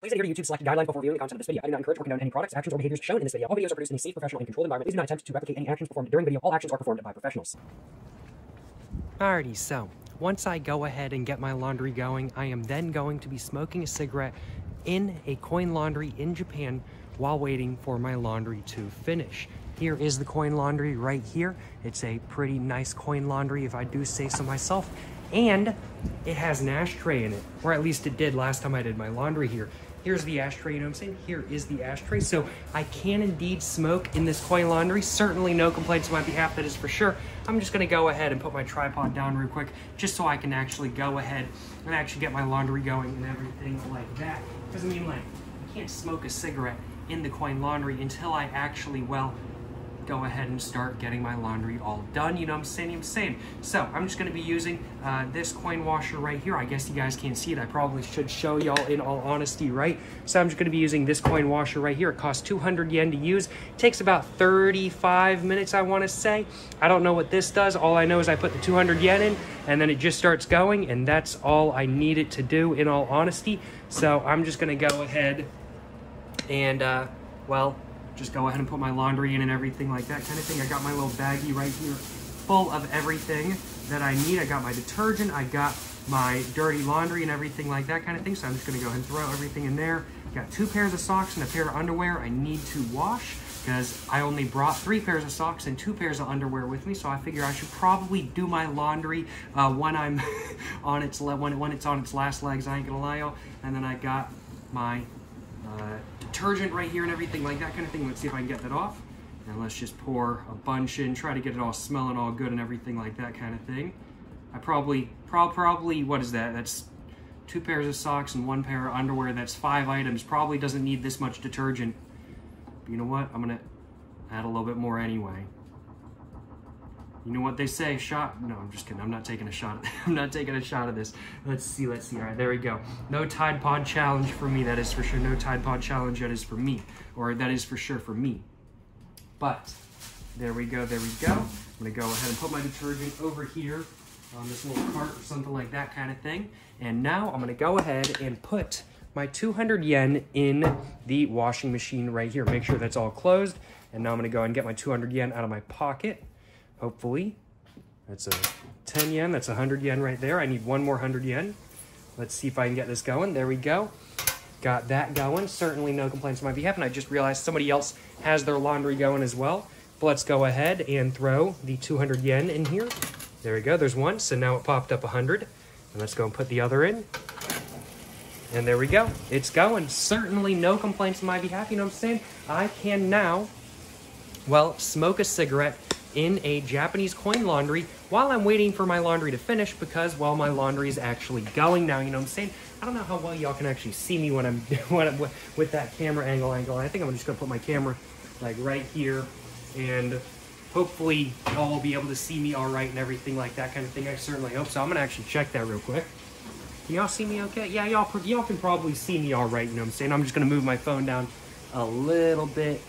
Please adhere to YouTube's selected guideline before viewing the content of this video. I do not encourage or condone any products, actions, or behaviors shown in this video. All videos are produced in a safe, professional, and controlled environment. Please do not attempt to replicate any actions performed during video. All actions are performed by professionals. Alrighty, so once I go ahead and get my laundry going, I am then going to be smoking a cigarette in a coin laundry in Japan while waiting for my laundry to finish. Here is the coin laundry right here. It's a pretty nice coin laundry if I do say so myself. And it has an ashtray in it, or at least it did last time I did my laundry here. Here's the ashtray, you know what I'm saying? Here is the ashtray. So I can indeed smoke in this coin laundry. Certainly no complaints on my behalf, that is for sure. I'm just gonna go ahead and put my tripod down real quick, just so I can actually go ahead and actually get my laundry going and everything like that. Because I mean, like, I can't smoke a cigarette in the coin laundry until I actually, well, go ahead and start getting my laundry all done. You know I'm saying? I'm saying. So I'm just going to be using uh, this coin washer right here. I guess you guys can't see it. I probably should show y'all in all honesty, right? So I'm just going to be using this coin washer right here. It costs 200 yen to use. It takes about 35 minutes, I want to say. I don't know what this does. All I know is I put the 200 yen in and then it just starts going and that's all I need it to do in all honesty. So I'm just going to go ahead and, uh, well, just go ahead and put my laundry in and everything like that kind of thing. I got my little baggie right here full of everything that I need. I got my detergent, I got my dirty laundry and everything like that kind of thing. So I'm just gonna go ahead and throw everything in there. Got two pairs of socks and a pair of underwear I need to wash because I only brought three pairs of socks and two pairs of underwear with me. So I figure I should probably do my laundry uh, when I'm on its when, when it's on its last legs. I ain't gonna lie. And then I got my uh, detergent right here and everything like that kind of thing. Let's see if I can get that off. And let's just pour a bunch in, try to get it all smelling all good and everything like that kind of thing. I probably, pro probably, what is that? That's two pairs of socks and one pair of underwear. That's five items. Probably doesn't need this much detergent. But you know what? I'm gonna add a little bit more anyway. You know what they say, shot, no, I'm just kidding. I'm not taking a shot. I'm not taking a shot of this. Let's see, let's see. All right, there we go. No Tide Pod challenge for me, that is for sure. No Tide Pod challenge, that is for me. Or that is for sure for me. But, there we go, there we go. I'm gonna go ahead and put my detergent over here on this little cart or something like that kind of thing. And now I'm gonna go ahead and put my 200 yen in the washing machine right here. Make sure that's all closed. And now I'm gonna go and get my 200 yen out of my pocket hopefully. That's a 10 yen, that's 100 yen right there. I need one more 100 yen. Let's see if I can get this going. There we go. Got that going. Certainly no complaints on my behalf. And I just realized somebody else has their laundry going as well. But let's go ahead and throw the 200 yen in here. There we go. There's one. So now it popped up 100. And let's go and put the other in. And there we go. It's going. Certainly no complaints on my behalf. You know what I'm saying? I can now, well, smoke a cigarette in a Japanese coin laundry while I'm waiting for my laundry to finish because, well, my laundry is actually going now, you know what I'm saying? I don't know how well y'all can actually see me when I'm, when I'm with that camera angle angle. I think I'm just gonna put my camera like right here and hopefully y'all will be able to see me all right and everything like that kind of thing. I certainly hope so. I'm gonna actually check that real quick. Can y'all see me okay? Yeah, y'all y'all can probably see me all right, you know what I'm saying? I'm just gonna move my phone down a little bit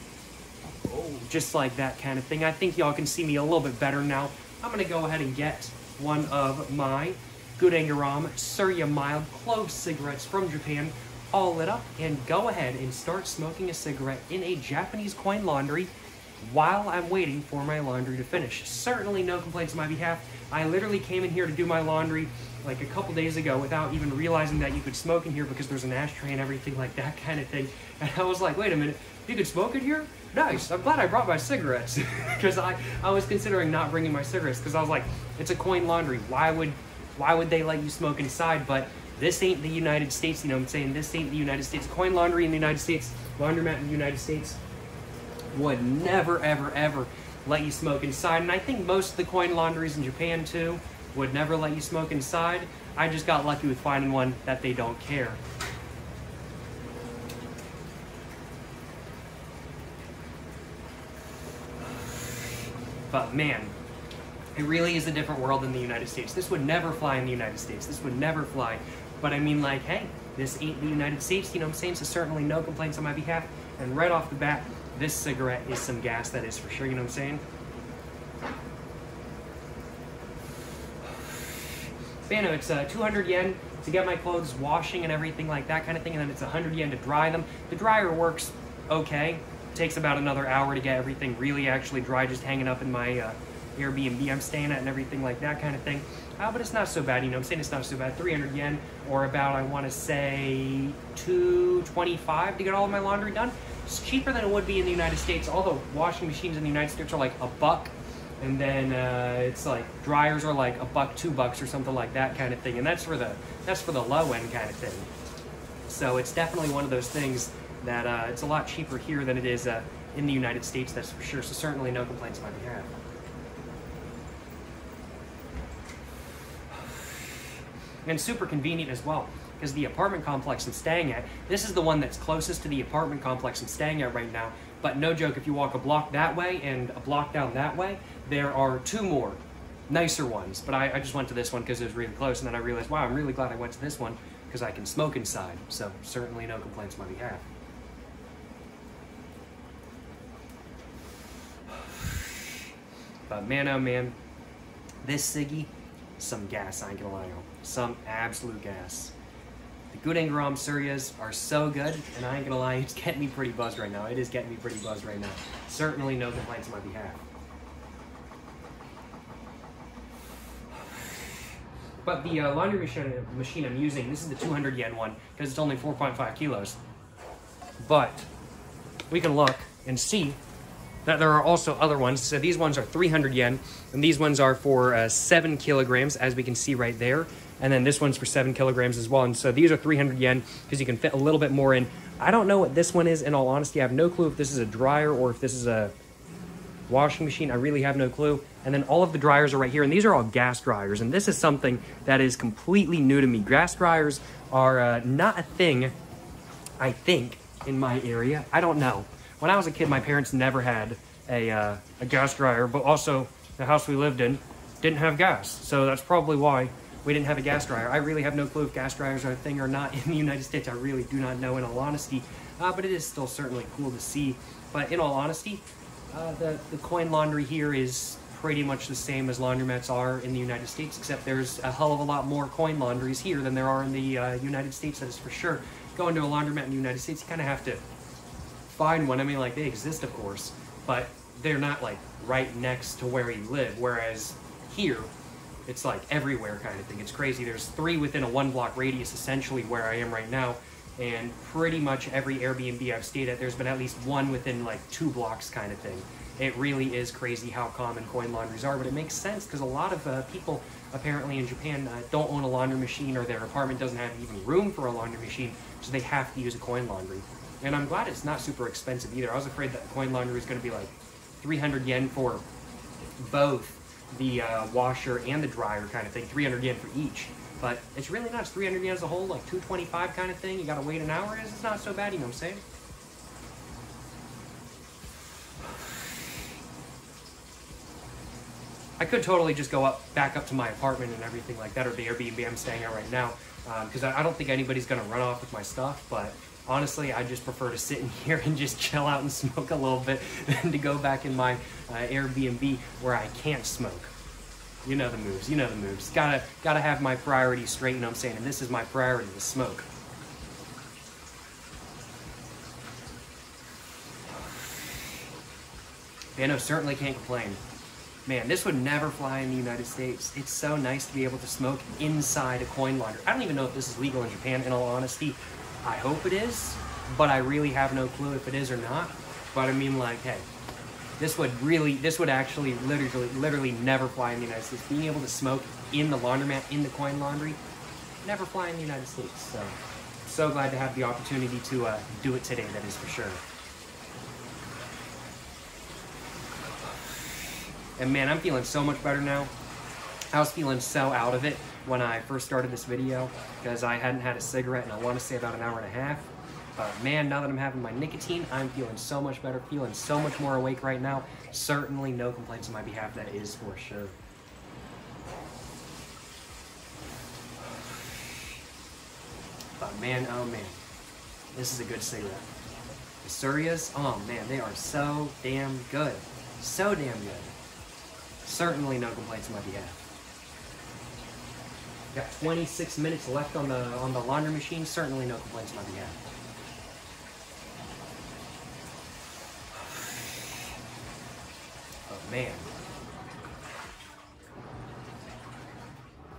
Just like that kind of thing. I think y'all can see me a little bit better now. I'm going to go ahead and get one of my Gudang Garam Surya Mild Clove cigarettes from Japan, all lit up, and go ahead and start smoking a cigarette in a Japanese coin laundry while I'm waiting for my laundry to finish. Certainly no complaints on my behalf. I literally came in here to do my laundry like a couple days ago without even realizing that you could smoke in here because there's an ashtray and everything like that kind of thing. And I was like, wait a minute, you could smoke in here? Nice. I'm glad I brought my cigarettes because I, I was considering not bringing my cigarettes because I was like, it's a coin laundry. Why would why would they let you smoke inside? But this ain't the United States. You know I'm saying? This ain't the United States. Coin laundry in the United States, laundromat in the United States would never, ever, ever let you smoke inside. And I think most of the coin laundries in Japan too would never let you smoke inside. I just got lucky with finding one that they don't care. But man, it really is a different world in the United States. This would never fly in the United States. This would never fly. But I mean, like, hey, this ain't the United States, you know what I'm saying? So certainly no complaints on my behalf. And right off the bat, this cigarette is some gas, that is for sure, you know what I'm saying? But, you know, it's uh, 200 yen. to get my clothes washing and everything like that kind of thing, and then it's 100 yen to dry them. The dryer works okay. Takes about another hour to get everything really actually dry, just hanging up in my uh, Airbnb I'm staying at and everything like that kind of thing. Uh, but it's not so bad, you know, I'm saying it's not so bad. 300 yen, or about, I want to say, 225 to get all of my laundry done. It's cheaper than it would be in the United States. All the washing machines in the United States are like a buck, and then uh, it's like dryers are like a buck, two bucks, or something like that kind of thing. And that's for the that's for the low end kind of thing. So it's definitely one of those things that uh, it's a lot cheaper here than it is uh, in the United States. That's for sure. So certainly no complaints on my behalf. and super convenient as well because the apartment complex I'm staying at, this is the one that's closest to the apartment complex I'm staying at right now. But no joke, if you walk a block that way and a block down that way, there are two more nicer ones. But I, I just went to this one because it was really close, and then I realized, wow, I'm really glad I went to this one because I can smoke inside. So certainly no complaints on my behalf. But man, oh man, this Siggy, some gas, I ain't gonna lie to y'all. Some absolute gas. The Gudang Garam Suryas are so good, and I ain't gonna lie, it's getting me pretty buzzed right now. It is getting me pretty buzzed right now. Certainly no complaints on my behalf. But the uh, laundry machine, machine I'm using, this is the 200 yen one, because it's only 4.5 kilos. But we can look and see there are also other ones. So these ones are 300 yen, and these ones are for uh, 7 kilograms, as we can see right there. And then this one's for 7 kilograms as well. And so these are 300 yen, because you can fit a little bit more in. I don't know what this one is, in all honesty. I have no clue if this is a dryer or if this is a washing machine. I really have no clue. And then all of the dryers are right here, and these are all gas dryers. And this is something that is completely new to me. Gas dryers are uh, not a thing, I think, in my area. I don't know. When I was a kid, my parents never had a, uh, a gas dryer, but also the house we lived in didn't have gas. So that's probably why we didn't have a gas dryer. I really have no clue if gas dryers are a thing or not in the United States. I really do not know in all honesty, uh, but it is still certainly cool to see. But in all honesty, uh, the, the coin laundry here is pretty much the same as laundromats are in the United States, except there's a hell of a lot more coin laundries here than there are in the uh, United States, that is for sure. Going to a laundromat in the United States, you kind of have to find one. I mean, like, they exist, of course, but they're not, like, right next to where you live, whereas here, it's like everywhere kind of thing. It's crazy. There's three within a one block radius, essentially, where I am right now, and pretty much every Airbnb I've stayed at, there's been at least one within like two blocks kind of thing. It really is crazy how common coin laundries are, but it makes sense because a lot of uh, people apparently in Japan uh, don't own a laundry machine or their apartment doesn't have even room for a laundry machine, so they have to use a coin laundry. And I'm glad it's not super expensive either. I was afraid that coin laundry was going to be like 300 yen for both the uh, washer and the dryer kind of thing, 300 yen for each. But it's really not. It's 300 yen as a whole, like 225 kind of thing. You gotta wait an hour. Is it's not so bad, you know what I'm saying? I could totally just go up, back up to my apartment and everything like that, or the Airbnb I'm staying at right now, because um, I, I don't think anybody's gonna run off with my stuff. But honestly, I just prefer to sit in here and just chill out and smoke a little bit than to go back in my uh, Airbnb where I can't smoke. You know the moves. You know the moves. Gotta gotta have my priorities straight. You know what I'm saying? And this is my priority: to smoke. Yeah, no, certainly can't complain. Man, this would never fly in the United States. It's so nice to be able to smoke inside a coin laundry. I don't even know if this is legal in Japan, in all honesty. I hope it is, but I really have no clue if it is or not. But I mean, like, hey, this would really, this would actually literally, literally never fly in the United States. Being able to smoke in the laundromat, in the coin laundry, never fly in the United States. So, so glad to have the opportunity to uh, do it today, that is for sure. And man, I'm feeling so much better now. I was feeling so out of it when I first started this video because I hadn't had a cigarette in I want to say about an hour and a half. But man, now that I'm having my nicotine, I'm feeling so much better, feeling so much more awake right now. Certainly no complaints on my behalf, that is for sure. But man, oh man, this is a good cigarette. The Suryas, oh man, they are so damn good. So damn good. Certainly no complaints on my behalf. Got 26 minutes left on the on the laundry machine. Certainly no complaints on my. Oh man.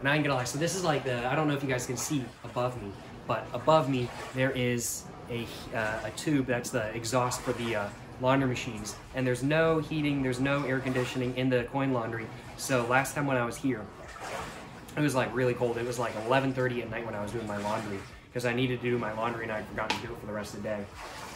And I ain't gonna lie, so this is like the, I don't know if you guys can see above me, but above me there is a, uh, a tube that's the exhaust for the uh, laundry machines. And there's no heating, there's no air conditioning in the coin laundry. So last time when I was here, it was like really cold. It was like 11.30 at night when I was doing my laundry because I needed to do my laundry and I forgot to do it for the rest of the day.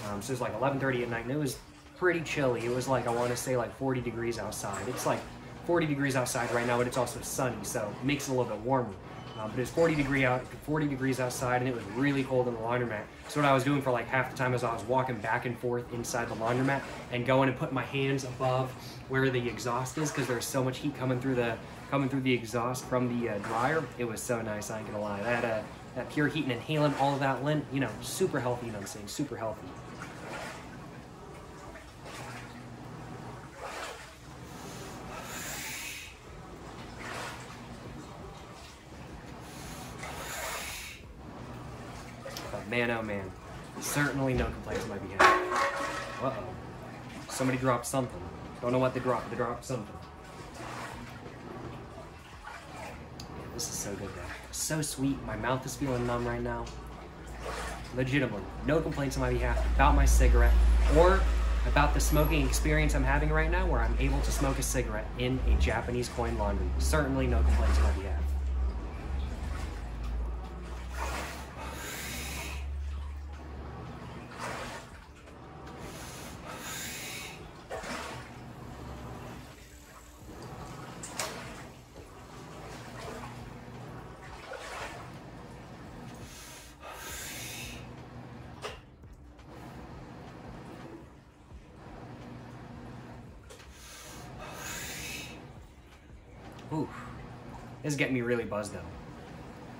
Um, so it was like 11.30 at night and it was pretty chilly. It was like, I want to say like 40 degrees outside. It's like 40 degrees outside right now, but it's also sunny, so it makes it a little bit warmer. Um, but it's 40 degree out, 40 degrees outside, and it was really cold in the laundromat. So what I was doing for like half the time is I was walking back and forth inside the laundromat and going and putting my hands above where the exhaust is because there's so much heat coming through the coming through the exhaust from the uh, dryer. It was so nice. I ain't gonna lie. That uh, that pure heat and inhaling all of that lint, you know, super healthy. You know what I'm saying? Super healthy. Man, oh man. Certainly no complaints on my behalf. Uh-oh. Somebody dropped something. Don't know what they dropped. They dropped something. This is so good, though. So sweet. My mouth is feeling numb right now. Legitimately, no complaints on my behalf about my cigarette or about the smoking experience I'm having right now where I'm able to smoke a cigarette in a Japanese coin laundry. Certainly no complaints on my behalf. Ooh, this is getting me really buzzed though.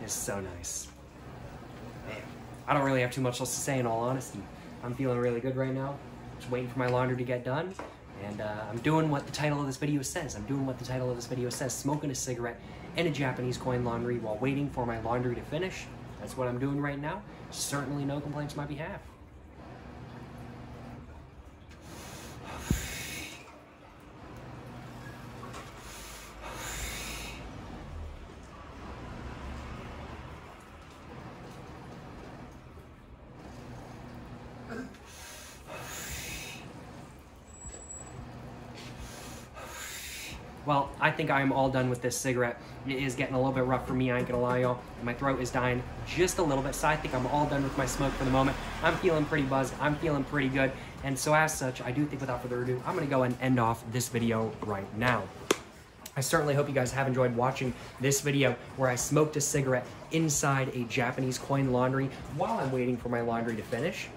It's so nice. Man, I don't really have too much else to say in all honesty. I'm feeling really good right now. Just waiting for my laundry to get done. And uh, I'm doing what the title of this video says. I'm doing what the title of this video says, smoking a cigarette in a Japanese coin laundry while waiting for my laundry to finish. That's what I'm doing right now. Certainly no complaints on my behalf. Well, I think I am all done with this cigarette. It is getting a little bit rough for me, I ain't gonna lie, y'all. My throat is dying just a little bit, so I think I'm all done with my smoke for the moment. I'm feeling pretty buzzed, I'm feeling pretty good, and so as such, I do think without further ado, I'm gonna go and end off this video right now. I certainly hope you guys have enjoyed watching this video where I smoked a cigarette inside a Japanese coin laundry while I'm waiting for my laundry to finish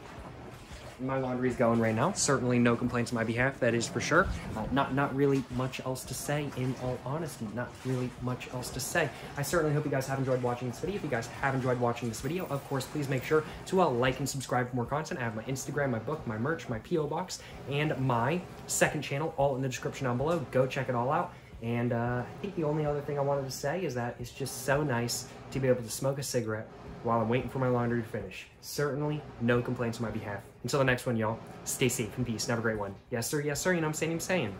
my laundry is going right now. Certainly no complaints on my behalf, that is for sure. Uh, not, not really much else to say, in all honesty. Not really much else to say. I certainly hope you guys have enjoyed watching this video. If you guys have enjoyed watching this video, of course, please make sure to uh, like and subscribe for more content. I have my Instagram, my book, my merch, my P.O. Box, and my second channel, all in the description down below. Go check it all out. And uh, I think the only other thing I wanted to say is that it's just so nice to be able to smoke a cigarette while I'm waiting for my laundry to finish. Certainly, no complaints on my behalf. Until the next one, y'all, stay safe and peace and have a great one. Yes, sir, yes, sir, you know what I'm saying, I'm saying.